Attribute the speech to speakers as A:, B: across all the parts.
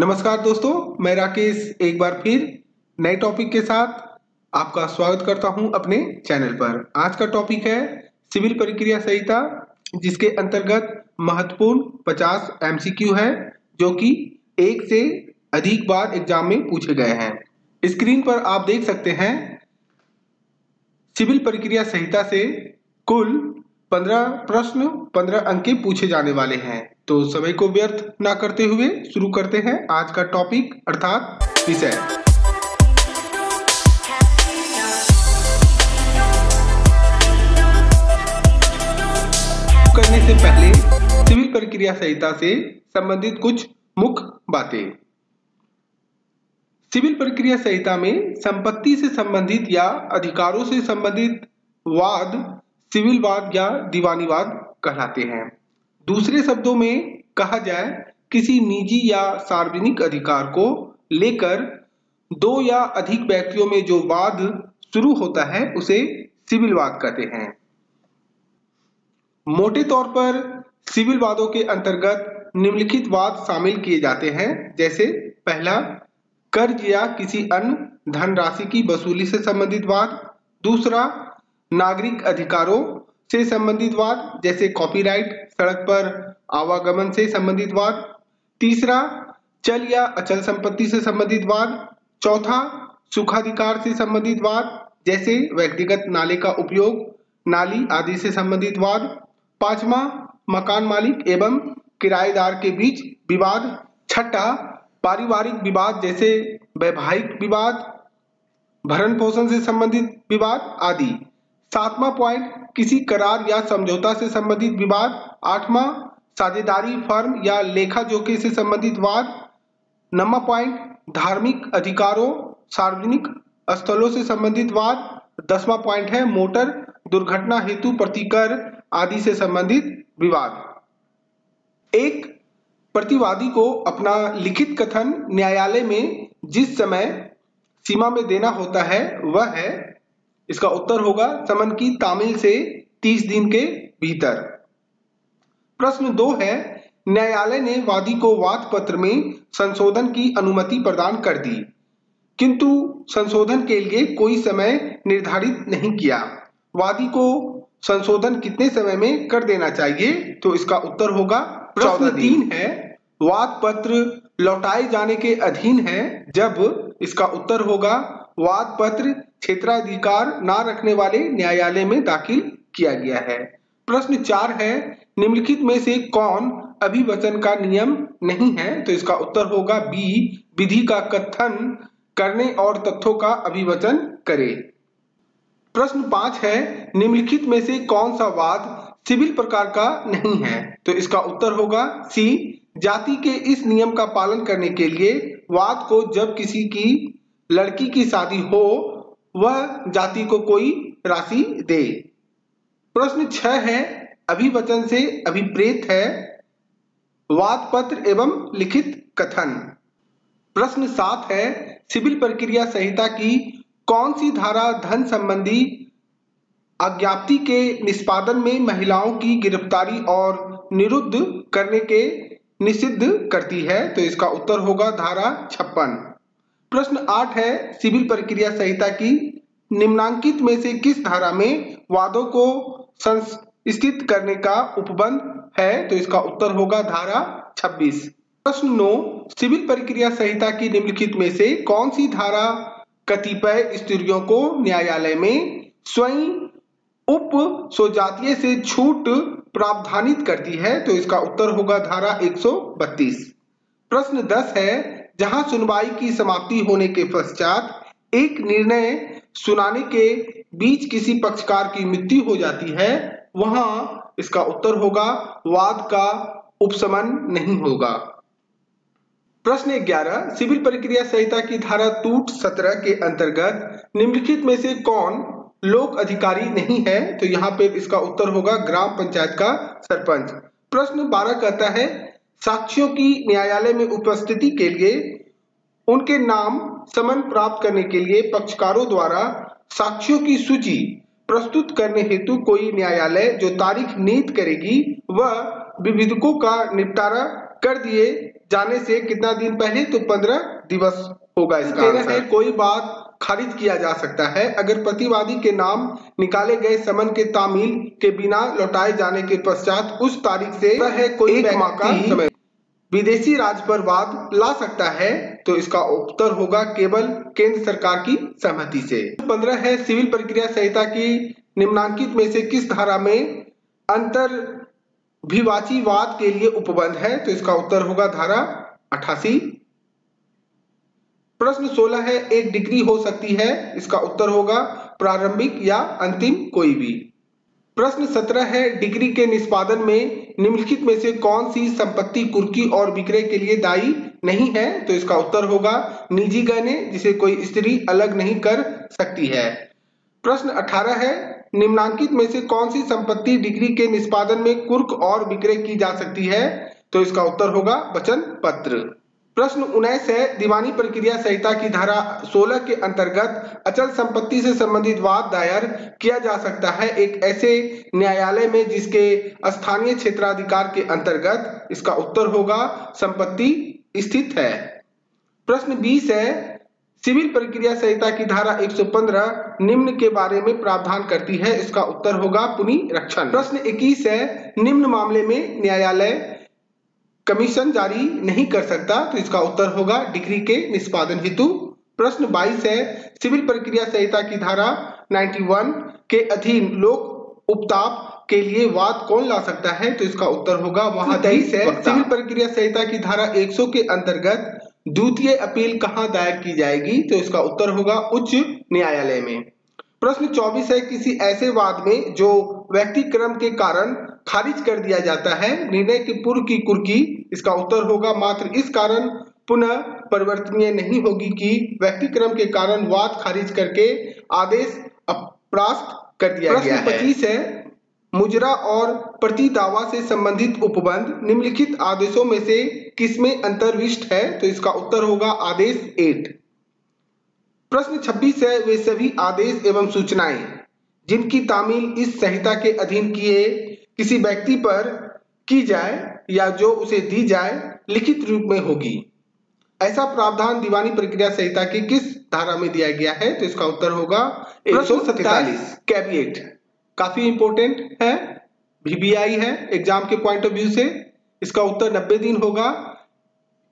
A: नमस्कार दोस्तों, मैं राकेश एक बार फिर नए टॉपिक के साथ आपका स्वागत करता हूँ अपने चैनल पर। आज का टॉपिक है सिविल प्रक्रिया संहिता, जिसके अंतर्गत महत्वपूर्ण 50 एमसीक्यू है, जो कि एक से अधिक बार एग्ज़ाम में पूछे गए हैं। स्क्रीन पर आप देख सकते हैं, सिविल प्रक्रिया संहिता से कुल 15 प्रश्न 15 अंक पूछे जाने वाले हैं। तो समय को व्यर्थ ना करते हुए शुरू करते हैं आज का टॉपिक अर्थात विषय। करने से पहले सिविल प्रक्रिया संहिता से संबंधित कुछ मुख्य बातें। सिविल प्रक्रिया संहिता में संपत्ति से संबंधित या अधिकारों से संबंधित वाद सिविल वाद या दीवानीवाद कहलाते हैं। दूसरे शब्दों में कहा जाए, किसी निजी या सार्वजनिक अधिकार को लेकर दो या अधिक व्यक्तियों में जो वाद शुरू होता है, उसे सिविल वाद कहते हैं। मोटे तौर पर सिविल वादों के अंतर्गत निम्नलिखित वाद शामिल किए जाते हैं, जैसे पहला, कर्ज या किसी अन्य धनराशि की वसूली से संबंधित वाद। दूसरा, नागरिक अधिकारों से संबंधित वाद, जैसे कॉपीराइट सड़क पर आवागमन से संबंधित वाद। तीसरा, चल या अचल संपत्ति से संबंधित वाद। चौथा, सुखाधिकार से संबंधित वाद, जैसे व्यक्तिगत नाले का उपयोग, नाली आदि से संबंधित वाद। पांचवा, मकान मालिक एवं किराएदार के बीच विवाद। छठा, पारिवारिक विवाद, जैसे वैवाहिक विवाद, भरण पोषण से संबंधित विवाद आदि। सातवां पॉइंट किसी करार या समझौता से संबंधित विवाद। आठवां, साझेदारी फर्म या लेखा जोखे से संबंधित वाद। नवा पॉइंट धार्मिक अधिकारों, सार्वजनिक स्थलों से संबंधित वाद। दसवां पॉइंट है, मोटर, दुर्घटना हेतु प्रतिकर आदि से संबंधित विवाद। एक, प्रतिवादी को अपना लिखित कथन न्यायालय में जिस समय सीमा में देना होता है, वह है इसका उत्तर होगा समन की तामिल से 30 दिन के भीतर। प्रश्न दो है न्यायालय ने वादी को वाद पत्र में संशोधन की अनुमति प्रदान कर दी किंतु संशोधन के लिए कोई समय निर्धारित नहीं किया। वादी को संशोधन कितने समय में कर देना चाहिए? तो इसका उत्तर होगा प्रश्न तीन है वाद पत्र लौटाए जाने के अधीन है जब इसका उत्तर होगा वाद पत्र क्षेत्राधिकार ना रखने वाले न्यायालय में दाखिल किया गया है। प्रश्न चार है, निम्नलिखित में से कौन अभिवचन का नियम नहीं है? तो इसका उत्तर होगा बी, विधि का कथन करने और तथ्यों का अभिवचन करे। प्रश्न पाँच है, निम्नलिखित में से कौन सा वाद सिविल प्रकार का नहीं है? तो इसका उत्तर होगा सी, जाति के इस नियम का पालन करने के लिए वाद को जब किसी की, लड़की की शादी हो वह जाति को कोई राशि दे। प्रश्न छह है, अभिवचन से अभिप्रेत है वाद पत्र एवं लिखित कथन। प्रश्न सात है, सिविल प्रक्रिया संहिता की कौन सी धारा धन संबंधी अज्ञाप्ति के निष्पादन में महिलाओं की गिरफ्तारी और निरुद्ध करने के निषिद्ध करती है? तो इसका उत्तर होगा धारा छप्पन। प्रश्न आठ है, सिविल प्रक्रिया संहिता की निम्नांकित में से किस धारा में वादों को संस्थित करने का उपबंध है? तो इसका उत्तर होगा धारा 26 प्रश्न नौ, सिविल प्रक्रिया संहिता की निम्नलिखित में से कौन सी धारा कतिपय स्त्रियों को न्यायालय में स्वयं उप स्वजातीय से छूट प्रावधानित करती है? तो इसका उत्तर होगा धारा 132 प्रश्न 10 है जहाँ सुनवाई की समाप्ति होने के पश्चात एक निर्णय सुनाने के बीच किसी पक्षकार की मृत्यु हो जाती है, वहाँ इसका उत्तर होगा, वाद का उपशमन नहीं होगा। प्रश्न 11 सिविल प्रक्रिया संहिता की धारा टूट सत्रह के अंतर्गत निम्नलिखित में से कौन लोक अधिकारी नहीं है? तो यहाँ पे इसका उत्तर होगा ग्राम पंचायत का सरपंच। प्रश्न 12 कहता है साक्ष्यों की न्यायालय में उपस्थिति के लिए उनके नाम समन प्राप्त करने के लिए पक्षकारों द्वारा साक्षियों की सूची प्रस्तुत करने हेतु कोई न्यायालय जो तारीख नीत करेगी वह विविधकों का निपटारा कर दिए जाने से कितना दिन पहले? तो पंद्रह दिवस होगा इसका आंसर। है कोई बात खारिज किया जा सकता है। अगर प्रतिवादी के नाम निकाले गए समन के तामील के बिना लौटाए जाने के पश्चात उस तारीख से है कोई एक माह का समय। विदेशी राज्य पर वाद ला सकता है तो इसका उत्तर होगा केवल केंद्र सरकार की सहमति से। पंद्रह है सिविल प्रक्रिया संहिता की निम्नांकित में से किस धारा में अंतर भिवाची वाद के लिए उपबंध है तो इसका उत्तर होगा धारा अठासी। प्रश्न 16 है, एक डिग्री हो सकती है, इसका उत्तर होगा प्रारंभिक या अंतिम कोई भी। प्रश्न 17 है, डिग्री के निष्पादन में निम्नलिखित में से कौन सी संपत्ति, कुर्की और विक्रय के लिए दायी नहीं है? तो इसका उत्तर होगा, निजी गहने, जिसे कोई स्त्री अलग नहीं कर सकती है। प्रश्न 18 है, निम्नांकित में से कौन सी संपत्ति डिग्री के निष्पादन में कुर्क और विक्रय की जा सकती है? तो इसका उत्तर होगा, वचन पत्र। प्रश्न उन्नीस है, दीवानी प्रक्रिया संहिता की धारा 16 के अंतर्गत अचल संपत्ति से संबंधित वाद दायर किया जा सकता है एक ऐसे न्यायालय में जिसके स्थानीय क्षेत्राधिकार के अंतर्गत इसका उत्तर होगा, संपत्ति स्थित है। प्रश्न 20 है, सिविल प्रक्रिया संहिता की धारा 115 निम्न के बारे में प्रावधान करती है, इसका उत्तर होगा पुनि रक्षण प्रश्न 21 है, निम्न मामले में न्यायालय कमीशन जारी नहीं कर सकता तो इसका उत्तर होगा डिग्री के निष्पादन हेतु। प्रश्न 22 है सिविल प्रक्रिया संहिता की धारा 91 के अधीन लोक उपताप के लिए वाद कौन ला सकता है? तो इसका उत्तर होगा वहाँ तेईस है सिविल प्रक्रिया संहिता की धारा 100 के अंतर्गत द्वितीय अपील कहाँ दायर की जाएगी? तो इसका उत्तर होगा उच्च न्यायालय में। प्रश्न 24 है किसी ऐसे वाद में जो व्यक्ति क्रम के कारण खारिज कर दिया जाता है। निर्णय के पूर्व की कुर्की इसका उत्तर होगा मात्र इस कारण पुनः परिवर्तनीय नहीं होगी कि व्यक्ति क्रम के कारण वाद खारिज करके आदेश अप्रास्त कर दिया गया है। पच्चीस है। मुजरा और प्रति दावा से संबंधित उपबंध निम्नलिखित आदेशों में से किसमें अंतर्विष्ट है? तो इसका उत्तर होगा आदेश एट प्रश्न 26 है वे सभी आदेश एवं सूचनाएँ। जिनकी तामील इस संहिता के अधीन किए किसी व्यक्ति पर की जाए या जो उसे दी जाए लिखित रूप में होगी। ऐसा प्रावधान दीवानी प्रक्रिया संहिता की किस धारा में दिया गया है? तो इसका उत्तर होगा एक कैबिनेट। काफ़ी इंपोर्टेंट है। वीबीआई है एग्ज़ाम के पॉइंट ऑफ़ व्यू से। इसका उत्तर 90 दिन होगा।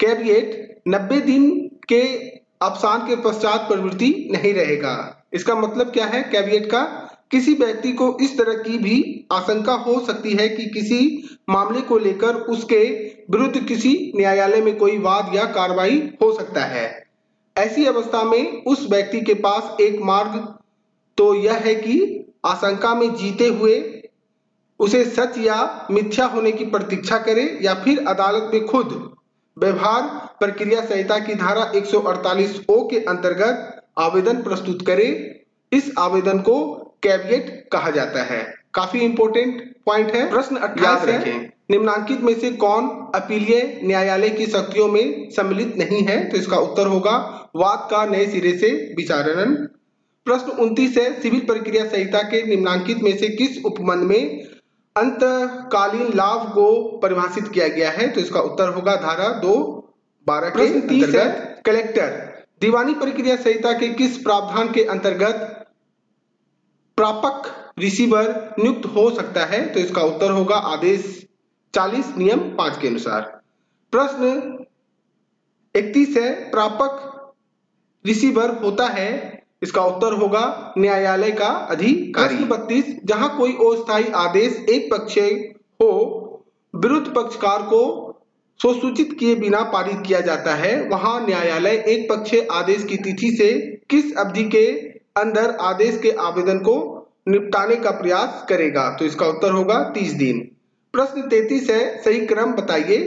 A: कैबिनेट 90 दिन के अवसान के पश्चात प्रवृत्ति नहीं रहेगा। इसका मतलब क्या है? कैबिनेट का किसी व्यक्ति को इस तरह की भी आशंका हो सकती है कि किसी मामले को लेकर उसके विरुद्ध किसी न्यायालय में कोई वाद या कार्रवाई हो सकता है। ऐसी अवस्था में उस व्यक्ति के पास एक मार्ग तो यह है कि आशंका में जीते हुए उसे सच या मिथ्या होने की प्रतीक्षा करे या फिर अदालत में खुद व्यवहार प्रक्रिया संहिता की धारा 148 ओ के अंतर्गत आवेदन प्रस्तुत करे। इस आवेदन को कैवियट कहा जाता है। काफ़ी इंपोर्टेंट पॉइंट है। प्रश्न अट्ठाईस है। निम्नांकित में से कौन अपीलीय न्यायालय की शक्तियों में सम्मिलित नहीं है? तो इसका उत्तर होगा वाद का नए सिरे से विचारण प्रश्न उन्तीस है सिविल प्रक्रिया संहिता के निम्नांकित में से किस उपबंध में अंतकालीन लाभ को परिभाषित किया गया है? तो इसका उत्तर होगा धारा दो बारह के अंतर्गत। कलेक्टर दीवानी प्रक्रिया संहिता के किस प्रावधान के अंतर्गत प्रापक रिसीवर नियुक्त हो सकता है तो इसका उत्तर होगा आदेश 40 नियम पाँच के अनुसार। प्रश्न 31 है, प्रापक रिसीवर होता है, इसका उत्तर होगा न्यायालय का अधिकारी। बत्तीस, जहाँ कोई अस्थायी आदेश एक पक्ष हो, विरुद्ध पक्षकार को सुसूचित किए बिना पारित किया जाता है, वहाँ न्यायालय एक पक्ष आदेश की तिथि से किस अवधि के अंदर आदेश के आवेदन को निपटाने का प्रयास करेगा। तो इसका उत्तर होगा तीस दिन। प्रश्न तैतीस है, सही क्रम बताइए।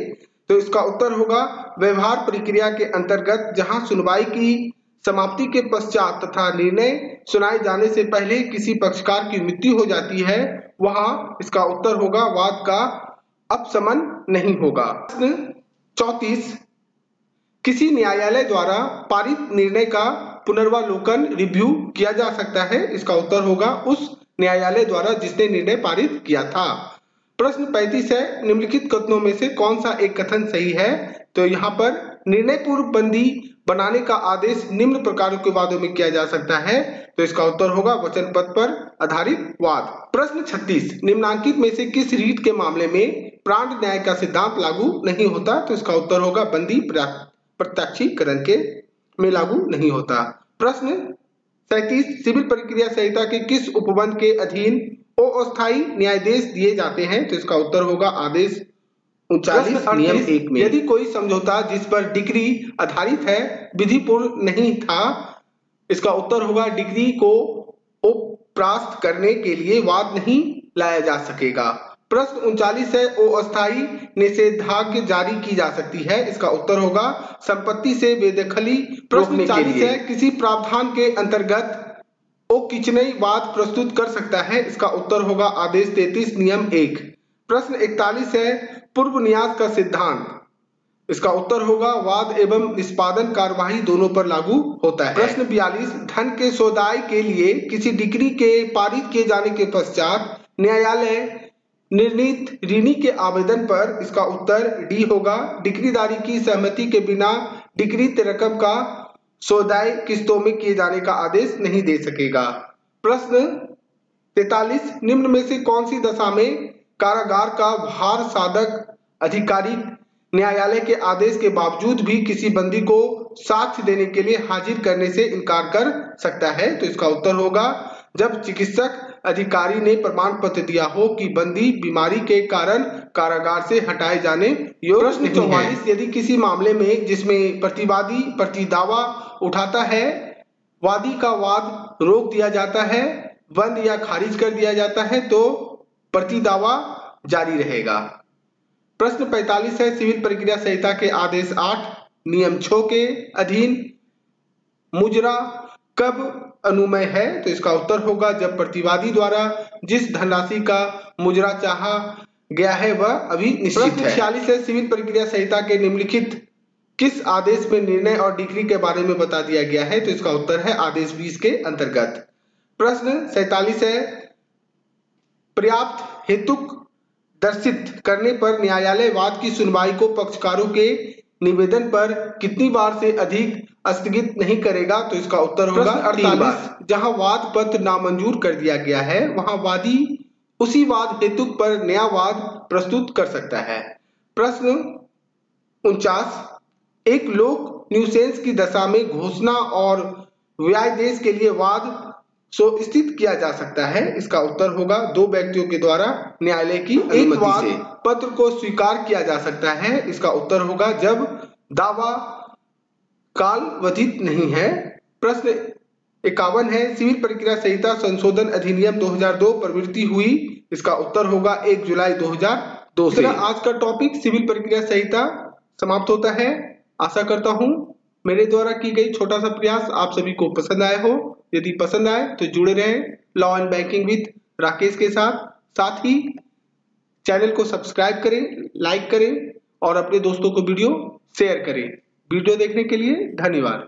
A: तो इसका उत्तर होगा, व्यवहार प्रक्रिया के अंतर्गत जहाँ सुनवाई की समाप्ति के पश्चात तथा निर्णय सुनाए जाने से पहले किसी पक्षकार की मृत्यु हो जाती है, वहाँ इसका उत्तर होगा, वाद का अपसमन नहीं होगा। प्रश्न चौतीस, किसी न्यायालय द्वारा पारित निर्णय का पुनर्वालोकन रिव्यू किया जा सकता है। इसका उत्तर होगा उस न्यायालय द्वारा जिसने निर्णय पारित किया था। प्रश्न 35 है, निम्नलिखित कथनों में से कौन सा एक कथन सही है? तो यहाँ पर निर्णय पूर्व बंदी बनाने का आदेश निम्न प्रकार के वादों में किया जा सकता है। तो इसका उत्तर होगा वचन पद पर आधारित वाद। प्रश्न 36 निम्नांकित में से किस रीत के मामले में प्राण न्याय का सिद्धांत लागू नहीं होता? तो इसका उत्तर होगा बंदी प्रत्यक्षीकरण के में लागू नहीं होता। प्रश्न सैतीस सिविल प्रक्रिया संहिता के किस उपबंध के अधीन अस्थायी न्यायाधीश दिए जाते हैं? तो इसका उत्तर होगा आदेश उनचालीस नियम एक में। यदि कोई समझौता जिस पर डिग्री आधारित है विधि पूर्ण नहीं था इसका उत्तर होगा डिग्री को उपरास्त करने के लिए वाद नहीं लाया जा सकेगा। प्रश्न उनचालीस है अस्थायी निषेधाज्ञा जारी की जा सकती है? इसका उत्तर होगा संपत्ति से बेदखली प्रश्न चालीस है किसी प्रावधान के अंतर्गत ओ किचनई वाद प्रस्तुत कर सकता है? इसका उत्तर होगा आदेश तैतीस नियम एक। प्रश्न इकतालीस है पूर्व न्यास का सिद्धांत। इसका उत्तर होगा वाद एवं निष्पादन कार्यवाही दोनों पर लागू होता है। प्रश्न बयालीस धन के सौदाय के लिए किसी डिग्री के पारित किए जाने के पश्चात न्यायालय निर्णित ऋणी के आवेदन पर इसका उत्तर डी होगा। डिग्रीदारी की सहमति के बिना डिग्रीत रकम का सौदाय किस्तों में किए जाने का आदेश नहीं दे सकेगा। प्रश्न तैतालीस, निम्न में से कौन सी दशा में कारागार का भार साधक अधिकारी न्यायालय के आदेश के बावजूद भी किसी बंदी को साक्ष्य देने के लिए हाजिर करने से इनकार कर सकता है? तो इसका उत्तर होगा, जब चिकित्सक अधिकारी ने प्रमाण पत्र दिया हो कि बंदी बीमारी के कारण कारागार से हटाए जाने योग्य चौवालीस यदि किसी मामले में जिसमें प्रतिवादी प्रतिदावा उठाता है वादी का वाद रोक दिया जाता है बंद या खारिज कर दिया जाता है तो प्रतिदावा जारी रहेगा। प्रश्न 45 है सिविल प्रक्रिया संहिता के आदेश 8 नियम 6 के अधीन मुजरा कब अनुमय है तो इसका उत्तर होगा जब प्रतिवादी द्वारा जिस धनराशि का मुजरा चाहा गया है, वह अभी निश्चित है। छियालीस है सिविल प्रक्रिया संहिता के निम्नलिखित किस आदेश में निर्णय और डिग्री के बारे में बता दिया गया है तो इसका उत्तर है आदेश 20 के अंतर्गत। प्रश्न सैतालीस है, पर्याप्त हेतुक दर्शित करने पर न्यायालय वाद की सुनवाई को पक्षकारों के निवेदन पर कितनी बार से अधिक स्थगित नहीं करेगा तो इसका उत्तर होगा अड़तालीस। जहाँ वाद पत्र नामंजूर कर दिया गया है वहाँ वादी उसी वाद हेतु पर नया वाद प्रस्तुत कर सकता है। प्रश्न उनचास। एक लोक न्यूसेंस की दशा में घोषणा और व्यादेश के लिए वाद सो स्थित किया जा सकता है। इसका उत्तर होगा दो व्यक्तियों के द्वारा न्यायालय की एक वाद पत्र को स्वीकार किया जा सकता है। इसका उत्तर होगा जब दावा काल वधित नहीं है। प्रश्न इक्यावन है सिविल प्रक्रिया संहिता संशोधन अधिनियम 2002 प्रवृत्ति हुई। इसका उत्तर होगा 1 जुलाई 2002 से। आज का टॉपिक सिविल प्रक्रिया संहिता समाप्त होता है। आशा करता हूँ मेरे द्वारा की गई छोटा सा प्रयास आप सभी को पसंद आया हो। यदि पसंद आए तो जुड़े रहें law and banking with Rakesh के साथ। साथ ही चैनल को सब्सक्राइब करें लाइक करें और अपने दोस्तों को वीडियो शेयर करें। वीडियो देखने के लिए धन्यवाद।